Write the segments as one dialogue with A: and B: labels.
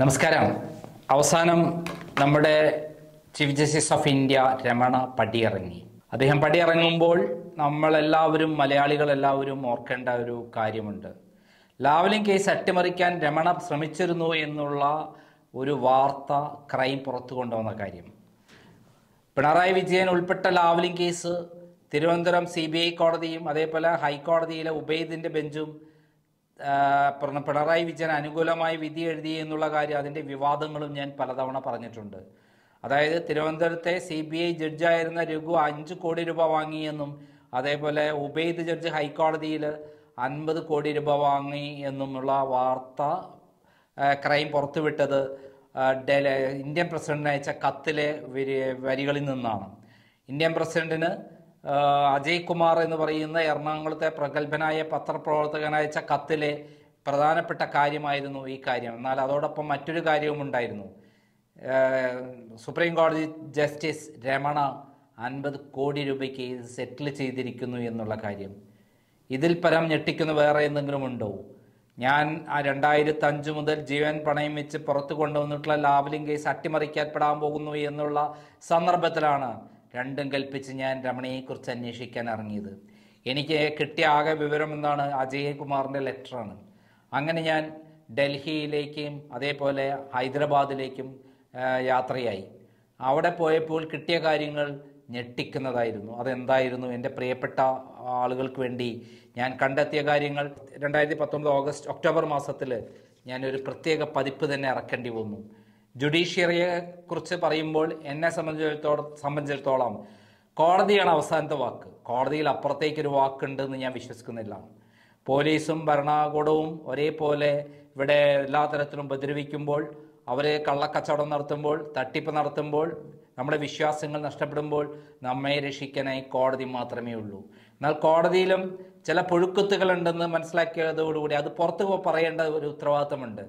A: നമസ്കാരം. അവസാനം നമ്മുടെ chief justice of India Ramana പടിയിറങ്ങി. അദ്ദേഹം പടിയിറങ്ങുമ്പോൾ നമ്മളെല്ലാവരും മലയാളികളെല്ലാവരും ഓർക്കേണ്ട ഒരു കാര്യമുണ്ട്. ലാവലിംഗ് കേസ് അട്ടിമറിക്കാൻ രമണ ശ്രമിച്ചിരുന്നു എന്നുള്ള ഒരു വാർത്ത ക്രൈം പുറത്തു കൊണ്ടുവന്ന കാര്യം. പിണറായി വിജയൻ ഉൾപ്പെട്ട ലാവലിംഗ് കേസ് തിരുവനന്തപുരം സി കോടതിയും അതേപോലെ ഹൈക്കോടതിയിലെ ഉബൈദിന്റെ ബെഞ്ചും പിണറായി വിജയൻ അനുകൂലമായി വിധി എഴുതി എന്നുള്ള കാര്യം അതിന്റെ വിവാദങ്ങളും ഞാൻ പലതവണ പറഞ്ഞിട്ടുണ്ട്. അതായത് തിരുവനന്തപുരത്തെ സി ബി ഐ ജഡ്ജായിരുന്ന രഘു അഞ്ച് കോടി രൂപ വാങ്ങിയെന്നും അതേപോലെ ഉബൈദ് ജഡ്ജ് ഹൈക്കോടതിയിൽ അൻപത് കോടി രൂപ വാങ്ങി എന്നുമുള്ള വാർത്ത ക്രൈം പുറത്തുവിട്ടത് ഇന്ത്യൻ പ്രസിഡന്റിന് അയച്ച കത്തിലെ വരികളിൽ നിന്നാണ്. ഇന്ത്യൻ പ്രസിഡന്റിന് അജയ് കുമാർ എന്ന് പറയുന്ന എറണാകുളത്തെ പ്രഗത്ഭനായ പത്രപ്രവർത്തകൻ അയച്ച കത്തിലെ പ്രധാനപ്പെട്ട കാര്യമായിരുന്നു ഈ കാര്യം. എന്നാൽ അതോടൊപ്പം മറ്റൊരു കാര്യവും ഉണ്ടായിരുന്നു. സുപ്രീം കോടതി ജസ്റ്റിസ് രമണ അൻപത് കോടി രൂപയ്ക്ക് സെറ്റിൽ ചെയ്തിരിക്കുന്നു എന്നുള്ള കാര്യം. ഇതിൽ പരം ഞെട്ടിക്കുന്ന വേറെ എന്തെങ്കിലും ഉണ്ടോ? ഞാൻ ആ രണ്ടായിരത്തി അഞ്ച് മുതൽ ജീവൻ പണയം വെച്ച് പുറത്തു കൊണ്ടുവന്നിട്ടുള്ള ലാവലിംഗ് കേസ് അട്ടിമറിക്കപ്പെടാൻ പോകുന്നു എന്നുള്ള സന്ദർഭത്തിലാണ് രണ്ടും കൽപ്പിച്ച് ഞാൻ രമണിയെക്കുറിച്ച് അന്വേഷിക്കാൻ ഇറങ്ങിയത്. എനിക്ക് കിട്ടിയ ആകെ വിവരം എന്താണ്? അജയ് കുമാറിന്റെ ലെറ്ററാണ്. അങ്ങനെ ഞാൻ ഡൽഹിയിലേക്കും അതേപോലെ ഹൈദരാബാദിലേക്കും യാത്രയായി. അവിടെ പോയപ്പോൾ കിട്ടിയ കാര്യങ്ങൾ ഞെട്ടിക്കുന്നതായിരുന്നു. അതെന്തായിരുന്നു? എന്റെ പ്രിയപ്പെട്ട ആളുകൾക്ക് വേണ്ടി ഞാൻ കണ്ടെത്തിയ കാര്യങ്ങൾ. രണ്ടായിരത്തി പത്തൊമ്പത് ഓഗസ്റ്റ് ഒക്ടോബർ മാസത്തിൽ ഞാനൊരു പ്രത്യേക പതിപ്പ് തന്നെ ഇറക്കേണ്ടി വന്നു. ജുഡീഷ്യറിയെ കുറിച്ച് പറയുമ്പോൾ എന്നെ സംബന്ധിച്ചിടത്തോളം സംബന്ധിച്ചിടത്തോളം കോടതിയാണ് അവസാനത്തെ വാക്ക്. കോടതിയിൽ അപ്പുറത്തേക്കൊരു വാക്കുണ്ടെന്ന് ഞാൻ വിശ്വസിക്കുന്നില്ല. പോലീസും ഭരണകൂടവും ഒരേപോലെ ഇവിടെ എല്ലാ തരത്തിലും ഉപദ്രവിക്കുമ്പോൾ അവരെ കള്ളക്കച്ചവടം നടത്തുമ്പോൾ തട്ടിപ്പ് നടത്തുമ്പോൾ നമ്മുടെ വിശ്വാസങ്ങൾ നഷ്ടപ്പെടുമ്പോൾ നമ്മെ രക്ഷിക്കാനായി കോടതി മാത്രമേ ഉള്ളൂ. എന്നാൽ കോടതിയിലും ചില പുഴുക്കുത്തുകളുണ്ടെന്ന് മനസ്സിലാക്കിയതോടുകൂടി അത് പുറത്തു പറയേണ്ട ഒരു ഉത്തരവാദിത്തമുണ്ട്.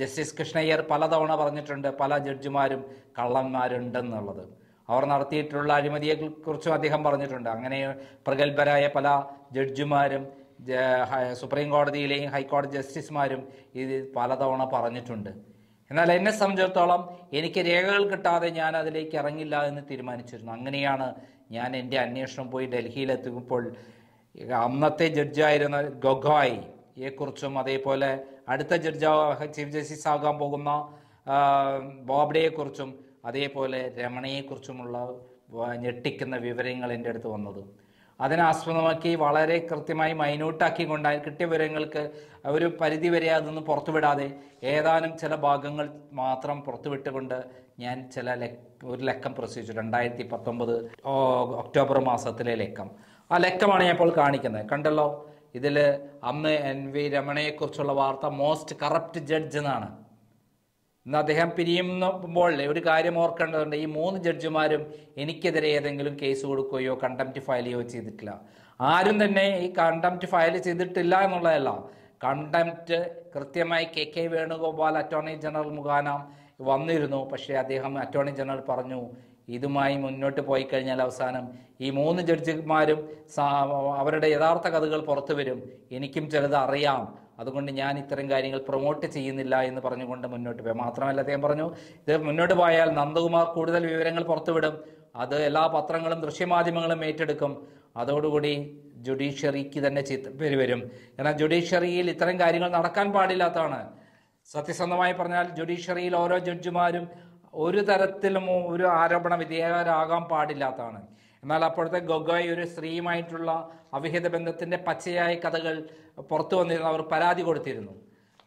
A: ജസ്റ്റിസ് കൃഷ്ണയ്യർ പലതവണ പറഞ്ഞിട്ടുണ്ട് പല ജഡ്ജിമാരും കള്ളന്മാരുണ്ടെന്നുള്ളത്. അവർ നടത്തിയിട്ടുള്ള അഴിമതിയെ കുറിച്ചും അദ്ദേഹം പറഞ്ഞിട്ടുണ്ട്. അങ്ങനെ പ്രഗത്ഭരായ പല ജഡ്ജിമാരും സുപ്രീം കോടതിയിലെയും ഹൈക്കോടതി ജസ്റ്റിസുമാരും ഇത് പലതവണ പറഞ്ഞിട്ടുണ്ട്. എന്നാൽ എന്നെ സംബന്ധിച്ചിടത്തോളം എനിക്ക് രേഖകൾ കിട്ടാതെ ഞാൻ അതിലേക്ക് ഇറങ്ങില്ല എന്ന് തീരുമാനിച്ചിരുന്നു. അങ്ങനെയാണ് ഞാൻ എന്റെ അന്വേഷണം പോയി ഡൽഹിയിലെത്തുമ്പോൾ അന്നത്തെ ജഡ്ജായിരുന്ന ഗൊഗോയ് കുറിച്ചും അതേപോലെ അടുത്ത ജഡ്ജ് ചീഫ് ജസ്റ്റിസ് ആകാൻ പോകുന്ന ബോബ്ഡെയെക്കുറിച്ചും അതേപോലെ രമണയെക്കുറിച്ചുമുള്ള ഞെട്ടിക്കുന്ന വിവരങ്ങൾ എന്റെ അടുത്ത് വന്നത്. അതിനെ ആസ്പദമാക്കി വളരെ കൃത്യമായി മൈന്യൂട്ടാക്കി കൊണ്ട് കിട്ടിയ വിവരങ്ങൾക്ക് ഒരു പരിധി വരെ അതൊന്നും പുറത്തുവിടാതെ ഏതാനും ചില ഭാഗങ്ങൾ മാത്രം പുറത്തുവിട്ടുകൊണ്ട് ഞാൻ ചില ഒരു ലക്കം പ്രസിച്ചു രണ്ടായിരത്തി പത്തൊമ്പത് ഒക്ടോബർ മാസത്തിലെ ലക്കം. ആ ലക്കമാണ് ഞാൻ ഇപ്പോൾ കാണിക്കുന്നത്. കണ്ടല്ലോ? ഇതിൽ അന്ന് എൻ വി രമണയെക്കുറിച്ചുള്ള വാർത്ത മോസ്റ്റ് കറപ്റ്റ് ജഡ്ജ് എന്നാണ്. ഇന്ന് അദ്ദേഹം പിരിയുമ്പോൾ ഒരു കാര്യം ഓർക്കേണ്ടതുണ്ട്. ഈ മൂന്ന് ജഡ്ജിമാരും എനിക്കെതിരെ ഏതെങ്കിലും കേസ് കൊടുക്കുകയോ കണ്ടംപ്റ്റ് ഫയൽ ചെയ്യുകയോ ചെയ്തിട്ടില്ല. ആരും തന്നെ ഈ കണ്ടംപ്റ്റ് ഫയൽ ചെയ്തിട്ടില്ല എന്നുള്ളതല്ല. കണ്ടംപ്റ്റ് കൃത്യമായി K K Venugopal attorney general മുഖാന വന്നിരുന്നു. പക്ഷേ അദ്ദേഹം അറ്റോർണി ജനറൽ പറഞ്ഞു ഇതുമായി മുന്നോട്ട് പോയി കഴിഞ്ഞാൽ അവസാനം ഈ മൂന്ന് ജഡ്ജിമാരും അവരുടെ യഥാർത്ഥ കഥകൾ പുറത്തു വരും. എനിക്കും ചിലത് അറിയാം. അതുകൊണ്ട് ഞാൻ ഇത്തരം കാര്യങ്ങൾ പ്രൊമോട്ട് ചെയ്യുന്നില്ല എന്ന് പറഞ്ഞുകൊണ്ട് മുന്നോട്ട് പോയി. മാത്രമല്ല അദ്ദേഹം പറഞ്ഞു ഇത് മുന്നോട്ട് പോയാൽ നന്ദകുമാർ കൂടുതൽ വിവരങ്ങൾ പുറത്തുവിടും അത് എല്ലാ പത്രങ്ങളും ദൃശ്യമാധ്യമങ്ങളും ഏറ്റെടുക്കും. അതോടുകൂടി ജുഡീഷ്യറിക്ക് തന്നെ ചീത്ത പേര് വരും. കാരണം ജുഡീഷ്യറിയിൽ ഇത്തരം കാര്യങ്ങൾ നടക്കാൻ പാടില്ലാത്തതാണ്. സത്യസന്ധമായി പറഞ്ഞാൽ ജുഡീഷ്യറിയിൽ ഓരോ ജഡ്ജിമാരും ഒരു തരത്തിലും ഒരു ആരോപണ വിധേയരാകാൻ പാടില്ലാത്തതാണ്. എന്നാൽ അപ്പോഴത്തെ ഗൊഗോയ് ഒരു സ്ത്രീയുമായിട്ടുള്ള അവിഹിത ബന്ധത്തിന്റെ പച്ചയായ കഥകൾ പുറത്തു വന്നിരുന്നു അവർ പരാതി കൊടുത്തിരുന്നു.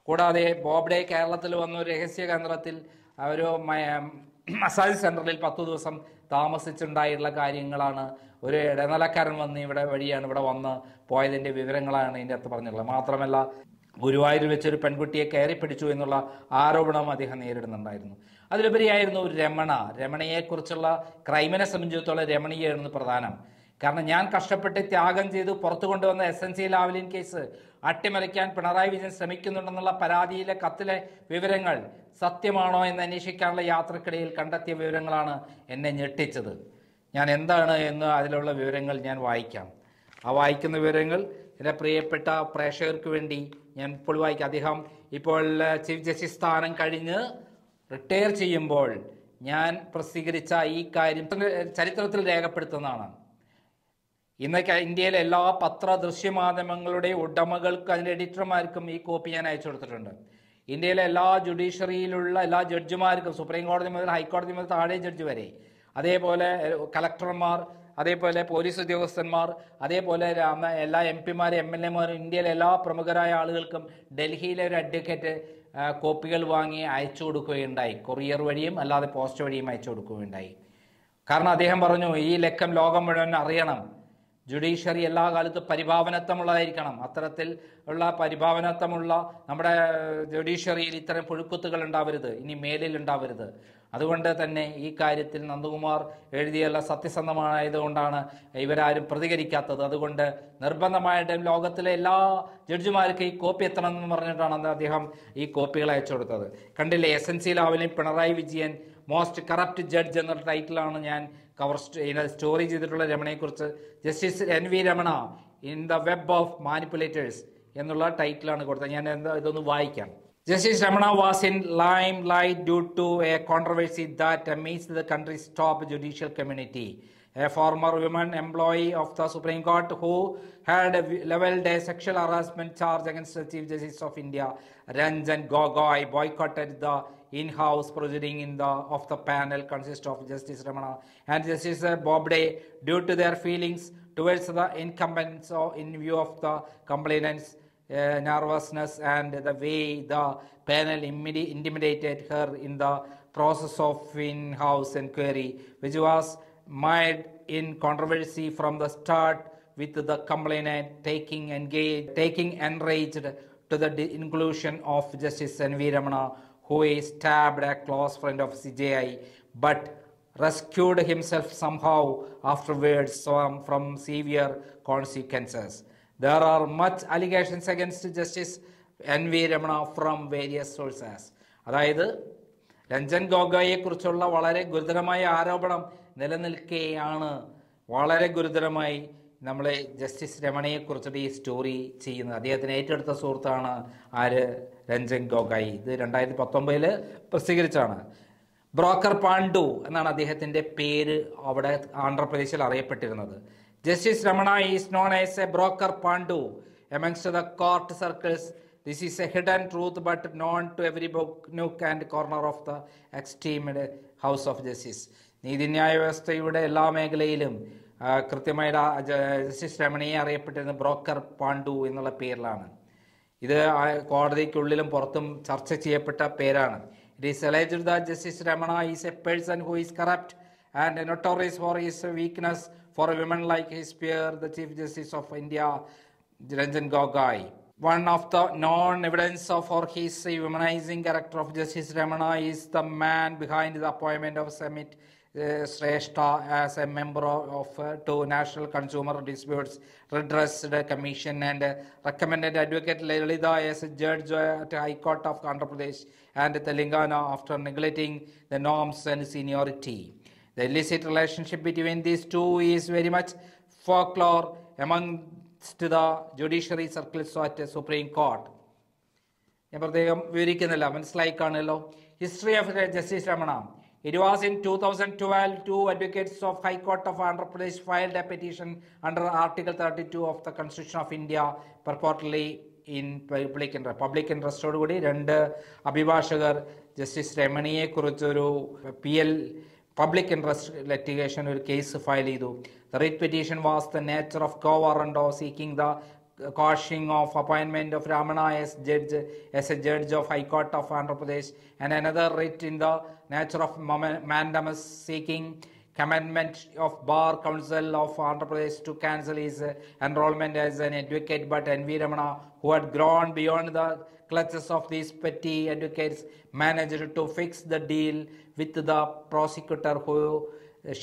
A: കൂടാതെ ബോബ്ഡെ കേരളത്തിൽ വന്ന ഒരു രഹസ്യ കേന്ദ്രത്തിൽ ഒരു മസാജ് സെന്ററിൽ പത്തു ദിവസം താമസിച്ചുണ്ടായിട്ടുള്ള കാര്യങ്ങളാണ് ഒരു ഇടനിലക്കാരൻ വന്ന് ഇവിടെ വഴിയാണ് ഇവിടെ വന്ന് പോയതിന്റെ വിവരങ്ങളാണ് ഇതിന്റെ അകത്ത് പറഞ്ഞിട്ടുള്ളത്. മാത്രമല്ല ഗുരുവായൂരിൽ വെച്ചൊരു പെൺകുട്ടിയെ കയറി പിടിച്ചു എന്നുള്ള ആരോപണം അദ്ദേഹം നേരിടുന്നുണ്ടായിരുന്നു. അതിലുപരിയായിരുന്നു രമണ. രമണയെക്കുറിച്ചുള്ള ക്രൈമിനെ സംബന്ധിച്ചിടത്തോളം രമണിയായിരുന്നു പ്രധാനം. കാരണം ഞാൻ കഷ്ടപ്പെട്ട് ത്യാഗം ചെയ്ത് പുറത്തു കൊണ്ടുവന്ന S N C Lavalin case അട്ടിമറിക്കാൻ പിണറായി വിജയൻ ശ്രമിക്കുന്നുണ്ടെന്നുള്ള പരാതിയിലെ കത്തിലെ വിവരങ്ങൾ സത്യമാണോ എന്ന് അന്വേഷിക്കാനുള്ള യാത്രക്കിടയിൽ കണ്ടെത്തിയ വിവരങ്ങളാണ് എന്നെ ഞെട്ടിച്ചത്. ഞാൻ എന്താണ് എന്ന് അതിലുള്ള വിവരങ്ങൾ ഞാൻ വായിക്കാം. ആ വായിക്കുന്ന വിവരങ്ങൾ എന്റെ പ്രിയപ്പെട്ട പ്രേക്ഷകർക്ക് വേണ്ടി ഞാൻ ഇപ്പോൾ വായിക്കാം. അദ്ദേഹം ഇപ്പോൾ ചീഫ് ജസ്റ്റിസ് സ്ഥാനം കഴിഞ്ഞ് റിട്ടയർ ചെയ്യുമ്പോൾ ഞാൻ പ്രസിദ്ധീകരിച്ച ഈ കാര്യം ചരിത്രത്തിൽ രേഖപ്പെടുത്തുന്നതാണ്. ഇന്ന് ഇന്ത്യയിലെ എല്ലാ പത്ര ദൃശ്യമാധ്യമങ്ങളുടെ ഉടമകൾക്കും അതിന്റെ എഡിറ്റർമാർക്കും ഈ കോപ്പി ഞാൻ അയച്ചു കൊടുത്തിട്ടുണ്ട്. ഇന്ത്യയിലെ എല്ലാ ജുഡീഷ്യറിയിലുള്ള എല്ലാ ജഡ്ജിമാർക്കും സുപ്രീം കോടതി മുതൽ ഹൈക്കോടതി മുതൽ താഴെ ജഡ്ജി വരെ അതേപോലെ കളക്ടർമാർ അതേപോലെ പോലീസ് ഉദ്യോഗസ്ഥന്മാർ അതേപോലെ എല്ലാ എം പിമാരും എം എൽ എമാരും ഇന്ത്യയിലെ എല്ലാ പ്രമുഖരായ ആളുകൾക്കും ഡൽഹിയിലെ ഒരു അഡ്വക്കേറ്റ് കോപ്പികൾ വാങ്ങി അയച്ചു കൊടുക്കുകയുണ്ടായി. കൊറിയർ വഴിയും അല്ലാതെ പോസ്റ്റ് വഴിയും അയച്ചു കൊടുക്കുകയുണ്ടായി. കാരണം അദ്ദേഹം പറഞ്ഞു ഈ ലക്കം ലോകം മുഴുവൻ അറിയണം. ജുഡീഷ്യറി എല്ലാ കാലത്തും പരിഭാവനത്വമുള്ളതായിരിക്കണം. അത്തരത്തിൽ ഉള്ള പരിഭാവനത്വമുള്ള നമ്മുടെ ജുഡീഷ്യറിയിൽ ഇത്തരം പുഴുക്കുത്തുകൾ ഉണ്ടാവരുത്. ഇനി മേലിൽ ഉണ്ടാവരുത്. അതുകൊണ്ട് തന്നെ ഈ കാര്യത്തിൽ നന്ദകുമാർ എഴുതിയുള്ള സത്യസന്ധമായതുകൊണ്ടാണ് ഇവരാരും പ്രതികരിക്കാത്തത്. അതുകൊണ്ട് നിർബന്ധമായിട്ടും ലോകത്തിലെ എല്ലാ ജഡ്ജിമാർക്കും ഈ കോപ്പി എത്തണം എന്ന് പറഞ്ഞിട്ടാണ് അന്ന് അദ്ദേഹം ഈ കോപ്പികൾ അയച്ചു കൊടുത്തത്. കണ്ടില്ലേ S N C Lavalin Pinarayi Vijayan most corrupt judge എന്ന ടൈറ്റിലാണ് ഞാൻ കവർ സ്റ്റോറി ചെയ്തിട്ടുള്ള രമണയെക്കുറിച്ച്. Justice N V Ramana in the web of manipulators എന്നുള്ള ടൈറ്റിലാണ് കൊടുത്തത്. ഞാൻ എന്താ ഇതൊന്ന് വായിക്കാം. Justice Ramana was in limelight due to a controversy that amazed the country's top judicial community. A former woman employee of the Supreme Court who had leveled a sexual harassment charge against the Chief Justice of India, Ranjan Gogoi, boycotted the in-house proceeding in the, of the panel consists of Justice Ramana and Justice Bobde due to their feelings towards the incumbents or in view of the complainants uh, nervousness and the way the panel intimidated her in the process of in-house inquiry, which was mired in controversy from the start with the complainant taking engaged, taking enraged to the inclusion of Justice N.V. Ramana, who is stabbed a close friend of CJI, but rescued himself somehow afterwards from severe consequences. There are much allegations against Justice V Ramana from various sources അതായത് രഞ്ജൻ ഗോഗോയെക്കുറിച്ചുള്ള വളരെ ഗുരുതരമായ ആരോപണം നിലനിൽക്കുകയാണ് വളരെ ഗുരുതരമായി നമ്മളെ justice രമണയെക്കുറിച്ചിട്ട് ഈ story ചെയ്യുന്നത്. അദ്ദേഹത്തിന് ഏറ്റെടുത്ത സുഹൃത്താണ് ആര്? രഞ്ജൻ ഗോഗായി. ഇത് രണ്ടായിരത്തി പത്തൊമ്പതിൽ പ്രസിദ്ധീകരിച്ചാണ് ബ്രോക്കർ പാണ്ഡു എന്നാണ് അദ്ദേഹത്തിന്റെ പേര് അവിടെ ആന്ധ്രാപ്രദേശിൽ അറിയപ്പെട്ടിരുന്നത്. Justice Ramana is known as a broker Pandu amongst the court circles this is a hidden truth but known to every nook and corner of the esteemed house of justice നീതിന്യായ വ്യവസ്ഥയുടെ എല്ലാ മേഖലയിലും ആ, കൃത്യമായിട്ട് ജസ്റ്റിസ് രമണിയെ അറിയപ്പെട്ടിരുന്ന broker Pandu എന്നുള്ള പേരിലാണ്. ഇത് കോടതിക്കുള്ളിലും പുറത്തും ചർച്ച ചെയ്യപ്പെട്ട പേരാണ്. It is alleged the justice Ramana is a person who is corrupt and notorious for his weakness for a woman like his peer, the Chief Justice of India, Ranjan Gogai. One of the known evidence of for his humanizing character of Justice Ramana is the man behind the appointment of Samit uh, Shrestha as a member of, of uh, two National Consumer Disputes Redress Commission and uh, recommended Advocate Lalitha as a judge at High Court of Andhra Pradesh and Telangana after neglecting the norms and seniority. The illicit relationship between these two is very much folklore amongst the judiciary circles at the Supreme Court. ഞാൻ പ്രത്യേകം വിവരിക്കുന്നില്ല മനസ്സിലായി കാണുമല്ലോ history of justice Ramana it was in two thousand twelve two advocates of high court of Andhra Pradesh filed a petition under article thirty two of the constitution of India purportedly in public interest public ഇൻട്രസ്റ്റോടുകൂടി രണ്ട് അഭിഭാഷകർ justice രമണിയെ കുറിച്ചൊരു P L public interest litigation ഒരു case file ചെയ്തു the writ petition was the nature of quo warranto seeking the quashing of appointment of Ramana as judge as a judge of High Court of Andhra Pradesh and another writ in the nature of mom- mandamus seeking commandment of Bar Council of Andhra Pradesh to cancel his uh, enrollment as an advocate but N.V. Ramana who had grown beyond the clutches of these petty advocates managed to fix the deal with the prosecutor who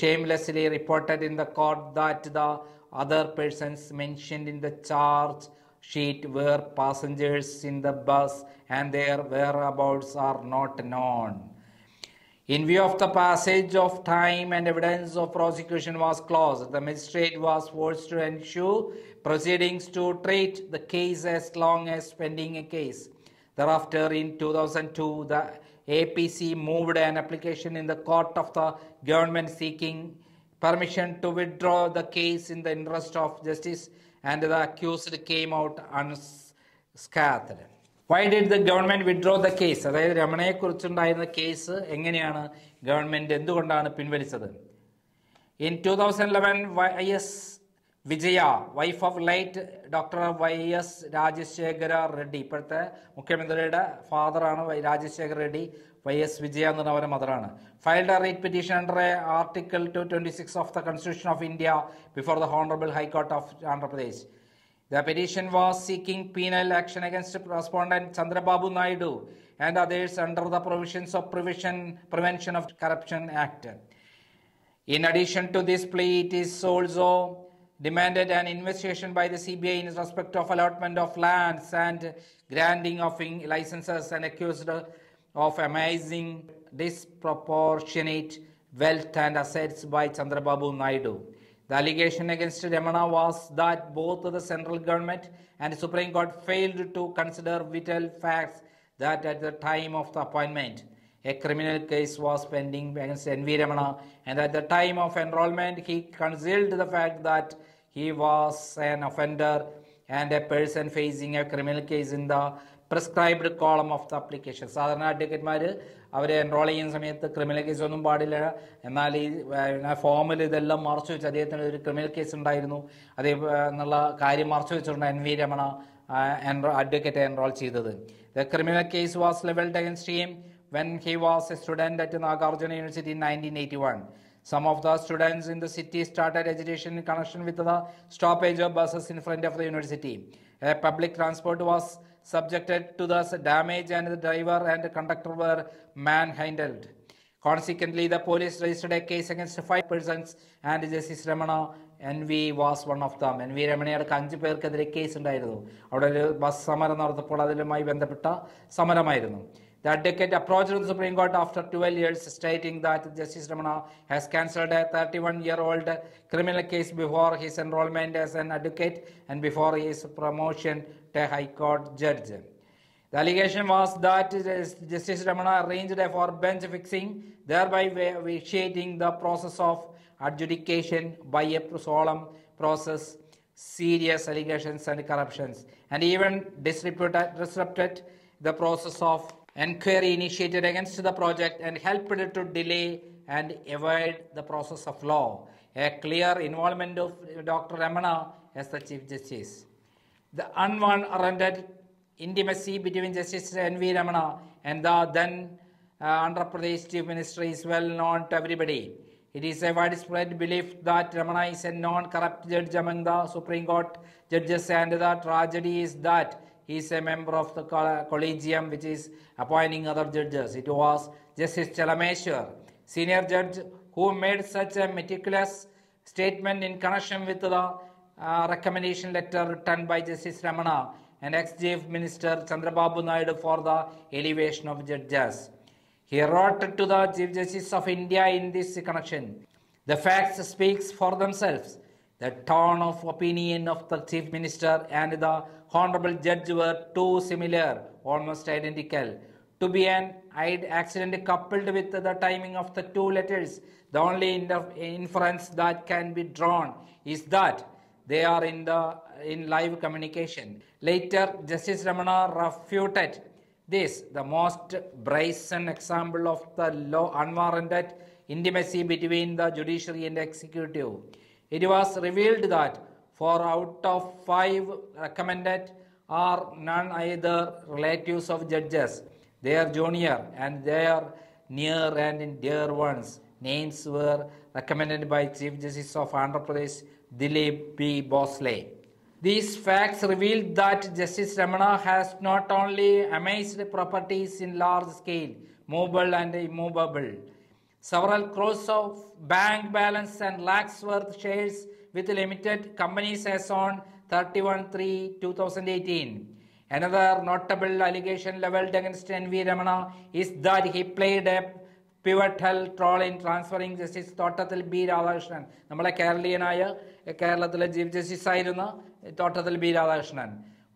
A: shamelessly reported in the court that the other persons mentioned in the charge sheet were passengers in the bus and their whereabouts are not known. In view of the passage of time and evidence of prosecution was closed, the magistrate was forced to ensure proceedings to treat the case as long as pending a case. Thereafter, in 2002, the APC moved an application in the court of the government seeking permission to withdraw the case in the interest of justice, and the accused came out unscathed. Why did the government withdraw the case? അതായത് രമണയെക്കുറിച്ചുണ്ടായിരുന്ന case എങ്ങനെയാണ് government എന്തുകൊണ്ടാണ് പിൻവലിച്ചത് In 2011, Y.S. Vijaya wife of late doctor Y S Rajasekhara Reddy. ഇപ്പോഴത്തെ മുഖ്യമന്ത്രിയുടെ ഫാദറാണ് Y Rajasekhar Reddy Y S Vijaya എന്ന് പറഞ്ഞ അവരുടെ മദറാണ് filed writ petition under article two twenty six of the constitution of India before the honourable high court of Andhra Pradesh the petition was seeking penal action against respondent Chandrababu Naidu and others under the provisions of provision prevention of corruption act in addition to this plea it is also demanded an investigation by the CBI in respect of allotment of lands and granting of licenses and accused of amazing disproportionate wealth and assets by Chandrababu Naidu. The allegation against Ramana was that both the central government and the Supreme Court failed to consider vital facts that at the time of the appointment, a criminal case was pending against N.V. Ramana, and at the time of enrollment, he concealed the fact that he was an offender and a person facing a criminal case in the prescribed column of the application സാധാരണ അഡ്വക്കേറ്റ്മാർ അവരെ enrol ചെയ്യുന്ന സമയത്ത് criminal case ഒന്നും പാടില്ല. എന്നാൽ ഈ ഫോമിൽ ഇതെല്ലാം മറച്ചു വെച്ച് അദ്ദേഹത്തിന് ഒരു ക്രിമിനൽ കേസ് ഉണ്ടായിരുന്നു. അതേ എന്നുള്ള കാര്യം മറച്ചു വെച്ചുകൊണ്ട് N V Ramana എൻറോ advocate enrol ചെയ്തത്. The criminal case was levelled against him was a was at Nagarjuna university in nineteen eighty 1981. Some of the students in the city started agitation in connection with the stoppage of buses in front of the university. A public transport was subjected to the damage and the driver and the conductor were manhandled. Consequently, the police registered a case against five persons and Justice Ramana NV was one of them. N V രമണയടക്കം അഞ്ച് case. Case ഉണ്ടായിരുന്നു അവിടെ ഒരു bus സമരം നടത്തപ്പോൾ അതിലുമായി ബന്ധപ്പെട്ട സമരമായിരുന്നു The advocate approached the Supreme Court after 12 years, stating that Justice Ramana has cancelled a 31-year-old criminal case before his enrollment as an advocate and before his promotion to High Court judge. The allegation was that Justice Ramana arranged for bench fixing, thereby vitiating the process of adjudication by a solemn process, serious allegations and corruptions, and even disrupted the process of inquiry initiated against the project and helped to delay and avoid the process of law. A clear involvement of Dr. Ramana as the Chief Justice. The unwarranted intimacy between Justice N.V. Ramana and the then uh, Andhra Pradesh Chief Minister is well known to everybody. It is a widespread belief that Ramana is a non-corrupt judge among the Supreme Court judges and the tragedy is that he is a member of the collegium which is appointing other judges. It was Justice Chalameshwar, senior judge, who made such a meticulous statement in connection with the uh, recommendation letter written by Justice Ramana and ex-chief minister Chandrababu Naidu for the elevation of judges. He wrote to the Chief Justice of India in this connection. The facts speaks for themselves. The tone of opinion of the Chief Minister and the Honorable Judge were too similar, almost identical. To be an accident coupled with the timing of the two letters, the only inference that can be drawn is that they are in the in live communication. Later, Justice Ramana refuted this, the most brazen example of the law unwarranted intimacy between the judiciary and executive. It was revealed that four out of five recommended are none either relatives of judges. They are junior and they are near and dear ones. Names were recommended by Chief Justice of Andhra Pradesh, Dilip B. Bosley. These facts reveal that Justice Ramana has not only amassed properties in large scale, movable and immovable, several crores of bank balance and lakhs worth shares with limited companies as on 31-3-2018. Another notable allegation leveled against N.V. Ramana is that he played a pivotal role in transferring justice Thottathil B Radhakrishnan നമ്മളെ കേരളീയനായ കേരളത്തിലെ chief justice ആയിരുന്ന Thottathil B Radhakrishnan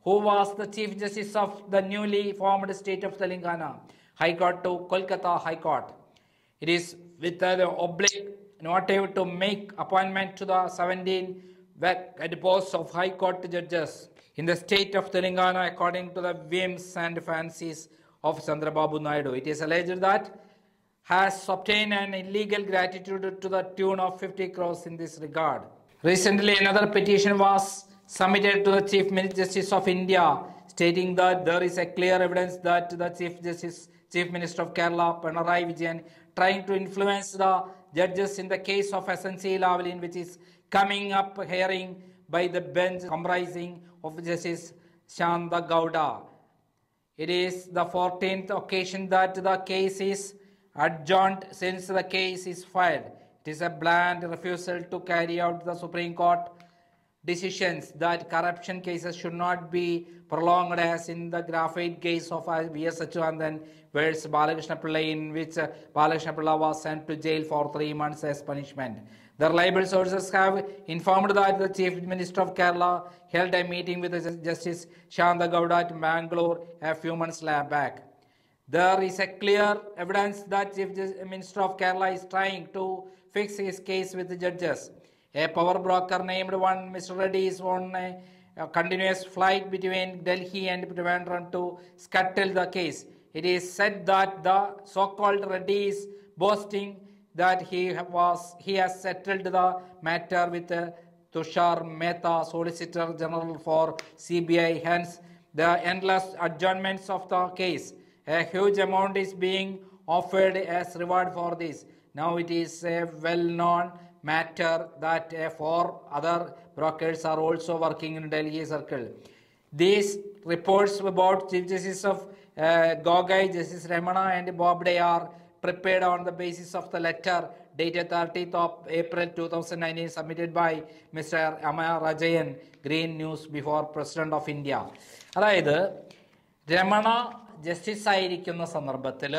A: the Chief Justice of the newly formed state of Telangana High Court to Kolkata High Court. It is with the oblique notive to make appointment to the 17 vacant posts of High Court judges in the state of Telangana according to the whims and fancies of Chandrababu Naidu. It is alleged that has obtained an illegal gratitude to the tune of 50 crores in this regard. Recently, another petition was submitted to the Chief Justice of India stating that there is a clear evidence that the Chief Justice, Chief Minister of Kerala, Pinarayi Vijayan, trying to influence the judges in the case of SNC Lavalin, which is coming up hearing by the bench comprising of Justice Shanta Gowda. It is the 14th occasion that the case is adjourned since the case is filed. It is a bland refusal to carry out the Supreme Court decisions that corruption cases should not be prolonged as in the graphite case of uh, V.S. Achuandan versus Balakrishna Pillai in which uh, Balakrishna Pillai was sent to jail for three months as punishment. The reliable sources have informed that the Chief Minister of Kerala held a meeting with Justice Shanta Gowda at Bangalore a few months back. There is a clear evidence that Chief Minister of Kerala is trying to fix his case with the judges. A power broker named one Mr. Reddy is on a, a continuous flight between Delhi and Trivandrum to scuttle the case. It is said that the so-called Reddy is boasting that he was he has settled the matter with uh, Tushar Mehta, Solicitor General for CBI. Hence, the endless adjournments of the case. A huge amount is being offered as reward for this. Now it is a well-known matter that uh, four other brokers are also working in Delhi circle. These reports about Chief Justice of uh, Gogai, Justice Ramana and Bobde are prepared on the basis of the letter dated 30th of April 2019 submitted by Mr. Amaya Rajayan, Green News before President of India. അതായത് Ramana justice ആയിരിക്കുന്ന സന്ദർഭത്തിൽ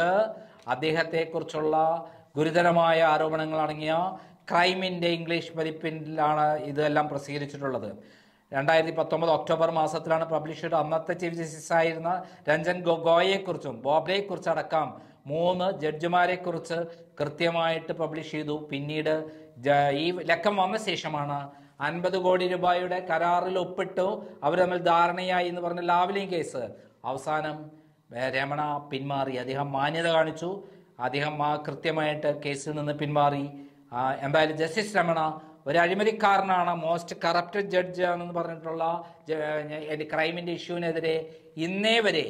A: അദ്ദേഹത്തെക്കുറിച്ചുള്ള ഗുരുതരമായ ആരോപണങ്ങൾ അടങ്ങിയ ക്രൈമിന്റെ English പതിപ്പിലാണ് ഇതെല്ലാം പ്രസിദ്ധീകരിച്ചിട്ടുള്ളത്. രണ്ടായിരത്തി പത്തൊമ്പത് October മാസത്തിലാണ് പബ്ലിഷ് ചെയ്ത അന്നത്തെ ചീഫ് ജസ്റ്റിസ് ആയിരുന്ന രഞ്ജൻ ഗൊഗോയെക്കുറിച്ചും കുറിച്ചും ബോബ്ഡയെ കുറിച്ച് അടക്കം മൂന്ന് ജഡ്ജിമാരെ കുറിച്ച് കൃത്യമായിട്ട് പബ്ലിഷ് ചെയ്തു. പിന്നീട് ഈ ലക്കം വന്ന ശേഷമാണ് അൻപത് കോടി രൂപയുടെ കരാറിൽ ഒപ്പിട്ടു. അവർ തമ്മിൽ ധാരണയായി എന്ന് പറഞ്ഞ ലാവ്ലിൻ കേസ്. അവസാനം രമണ പിന്മാറി. അദ്ദേഹം മാന്യത കാണിച്ചു. അദ്ദേഹം ആ കൃത്യമായിട്ട് കേസിൽ നിന്ന് പിന്മാറി. എന്തായാലും ജസ്റ്റിസ് രമണ ഒരു അഴിമതിക്കാരനാണ് മോസ്റ്റ് കറപ്റ്റഡ് ജഡ്ജ് ആണെന്ന് പറഞ്ഞിട്ടുള്ള ക്രൈമിന്റെ ഇഷ്യൂവിനെതിരെ ഇന്നേ വരെ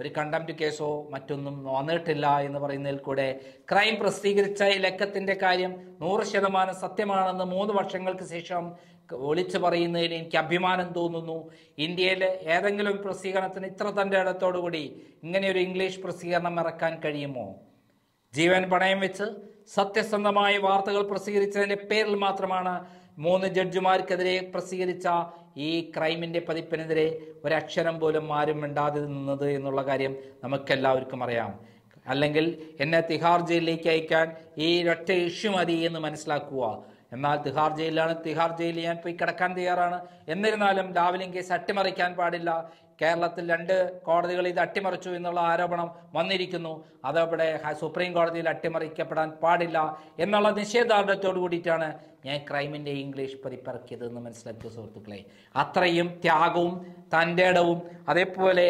A: ഒരു കണ്ടംപ്റ്റ് കേസോ മറ്റൊന്നും വന്നിട്ടില്ല എന്ന് പറയുന്നതിൽ കൂടെ ക്രൈം പ്രസിദ്ധീകരിച്ച ഈ ലക്കത്തിന്റെ കാര്യം നൂറ് ശതമാനം സത്യമാണെന്ന് മൂന്ന് വർഷങ്ങൾക്ക് ശേഷം ഒളിച്ചു പറയുന്നതിൽ എനിക്ക് അഭിമാനം തോന്നുന്നു. ഇന്ത്യയിലെ ഏതെങ്കിലും പ്രസിദ്ധീകരണത്തിന് ഇത്ര തന്റെ ഇടത്തോടുകൂടി ഇങ്ങനെ ഒരു ഇംഗ്ലീഷ് പ്രസിദ്ധീകരണം ഇറക്കാൻ കഴിയുമോ? ജീവൻ പണയം വെച്ച് സത്യസന്ധമായ വാർത്തകൾ പ്രസിദ്ധീകരിച്ചതിന്റെ പേരിൽ മാത്രമാണ് മൂന്ന് ജഡ്ജിമാർക്കെതിരെ പ്രസിദ്ധീകരിച്ച ഈ ക്രൈമിന്റെ പതിപ്പിനെതിരെ ഒരക്ഷരം പോലും ആരും മിണ്ടാതെ നിന്നത് എന്നുള്ള കാര്യം നമുക്കെല്ലാവർക്കും അറിയാം. അല്ലെങ്കിൽ എന്നെ തിഹാർ ജയിലിലേക്ക് അയക്കാൻ ഈ ഒറ്റ ഇഷ്യൂ മതി എന്ന് മനസ്സിലാക്കുക. എന്നാൽ തിഹാർ ജയിലിലാണ് തിഹാർ ജയിലിൽ ഞാൻ പോയി കിടക്കാൻ തയ്യാറാണ്. എന്നിരുന്നാലും രാവിലെ കേസ് അട്ടിമറിക്കാൻ പാടില്ല. കേരളത്തിൽ രണ്ട് കോടതികൾ ഇത് അട്ടിമറിച്ചു എന്നുള്ള ആരോപണം വന്നിരിക്കുന്നു. അതവിടെ സുപ്രീം കോടതിയിൽ അട്ടിമറിക്കപ്പെടാൻ പാടില്ല എന്നുള്ള നിഷേധാർഢത്തോടു കൂടിയിട്ടാണ് ഞാൻ ക്രൈമിന്റെ ഇംഗ്ലീഷ് പതിപ്പിറക്കിയത് എന്ന് മനസ്സിലാക്കിയ സുഹൃത്തുക്കളെ. അത്രയും ത്യാഗവും തന്റെ ഇടവും അതേപോലെ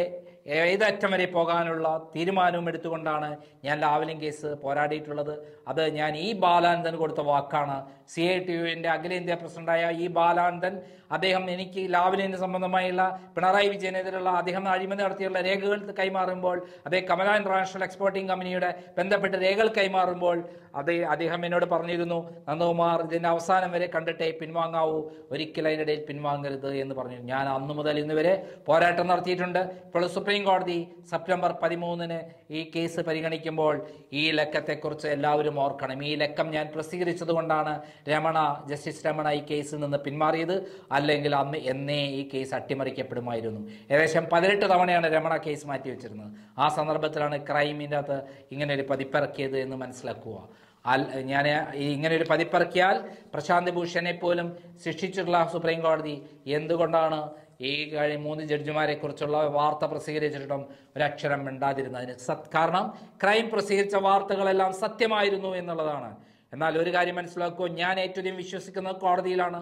A: ഏതറ്റം വരെ പോകാനുള്ള തീരുമാനവും എടുത്തുകൊണ്ടാണ് ഞാൻ ലാവലിംഗ് കേസ് പോരാടിയിട്ടുള്ളത്. അത് ഞാൻ ഈ ബാലാനന്ദൻ കൊടുത്ത വാക്കാണ്. സി ഐ ടി യുവിന്റെ അഖിലേന്ത്യാ പ്രസിഡന്റായ ഇ ബാലാനന്ദൻ അദ്ദേഹം എനിക്ക് ലാവലിന് സംബന്ധമായുള്ള പിണറായി വിജയനെതിരെയുള്ള അദ്ദേഹം അഴിമതി നടത്തിയുള്ള രേഖകൾ കൈമാറുമ്പോൾ അതേ കമല ഇന്റർനാഷണൽ എക്സ്പോർട്ടിംഗ് കമ്പനിയുടെ ബന്ധപ്പെട്ട രേഖകൾ കൈമാറുമ്പോൾ അതേ അദ്ദേഹം എന്നോട് പറഞ്ഞിരുന്നു നന്ദകുമാർ ഇതിന്റെ അവസാനം വരെ കണ്ടിട്ടേ പിൻവാങ്ങാവൂ. ഒരിക്കലും അതിനിടയിൽ പിൻവാങ്ങരുത് എന്ന് പറഞ്ഞു. ഞാൻ അന്നു മുതൽ ഇന്ന് വരെ പോരാട്ടം നടത്തിയിട്ടുണ്ട്. ഇപ്പോൾ സുപ്രീം കോടതി സെപ്റ്റംബർ പതിമൂന്നിന് ഈ കേസ് പരിഗണിക്കുമ്പോൾ ഈ ലക്കത്തെക്കുറിച്ച് എല്ലാവരും ഓർക്കണം. ഈ ലക്കം ഞാൻ പ്രസിദ്ധീകരിച്ചത് കൊണ്ടാണ് രമണ ജസ്റ്റിസ് രമണ ഈ കേസിൽ നിന്ന് പിന്മാറിയത്? അല്ലെങ്കിൽ അന്ന് എന്നേ ഈ കേസ് അട്ടിമറിക്കപ്പെടുമായിരുന്നു? ഏകദേശം പതിനെട്ട് തവണയാണ് രമണ കേസ് മാറ്റി വെച്ചിരുന്നത്. ആ സന്ദർഭത്തിലാണ് ക്രൈമിന്റെ അകത്ത് ഇങ്ങനെ ഒരു പതിപ്പിറക്കിയത് എന്ന് മനസ്സിലാക്കുക. അൽ ഞാൻ ഇങ്ങനെ ഒരു പതിപ്പിറക്കിയാൽ പ്രശാന്ത് ഭൂഷനെ പോലും ശിക്ഷിച്ചിട്ടുള്ള സുപ്രീം കോടതി എന്തുകൊണ്ടാണ് ഈ കഴിഞ്ഞ മൂന്ന് ജഡ്ജിമാരെ കുറിച്ചുള്ള വാർത്ത പ്രസിദ്ധീകരിച്ചിട്ടും ഒരക്ഷരം മിണ്ടാതിരുന്നതിന് സത് കാരണം ക്രൈം പ്രസിദ്ധീകരിച്ച വാർത്തകളെല്ലാം സത്യമായിരുന്നു എന്നുള്ളതാണ്. എന്നാൽ ഒരു കാര്യം മനസ്സിലാക്കൂ ഞാൻ ഏറ്റവും വിശ്വസിക്കുന്നത് കോടതിയിലാണ്.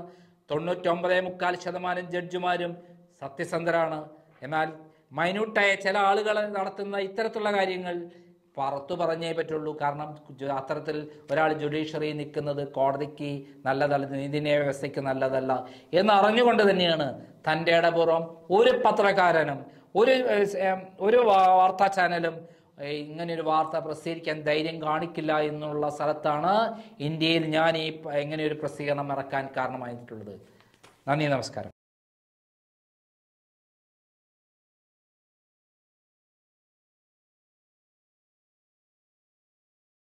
A: തൊണ്ണൂറ്റൊമ്പത് മുക്കാൽ ശതമാനം ജഡ്ജിമാരും സത്യസന്ധരാണ്. എന്നാൽ മൈന്യൂട്ടായ ചില ആളുകൾ നടത്തുന്ന ഇത്തരത്തിലുള്ള കാര്യങ്ങൾ പുറത്തു പറഞ്ഞേ പറ്റുള്ളൂ. കാരണം അത്തരത്തിൽ ഒരാൾ ജുഡീഷ്യറി നിൽക്കുന്നത് കോടതിക്ക് നല്ലതല്ല നീതിന്യായ വ്യവസ്ഥയ്ക്ക് നല്ലതല്ല എന്ന് അറിഞ്ഞുകൊണ്ട് തന്നെയാണ് തന്റെ ഇടപൂർവം ഒരു പത്രക്കാരനും ഒരു ഒരു വാർത്താ ചാനലും ഇങ്ങനെയൊരു വാർത്ത പ്രസിദ്ധീകരിക്കാൻ ധൈര്യം കാണിക്കില്ല എന്നുള്ള സ്ഥലത്താണ് ഇന്ത്യയിൽ ഞാൻ ഈ ഇങ്ങനെയൊരു പ്രസിദ്ധീകരണം ഇറക്കാൻ കാരണമായിട്ടുള്ളത്. നന്ദി നമസ്കാരം.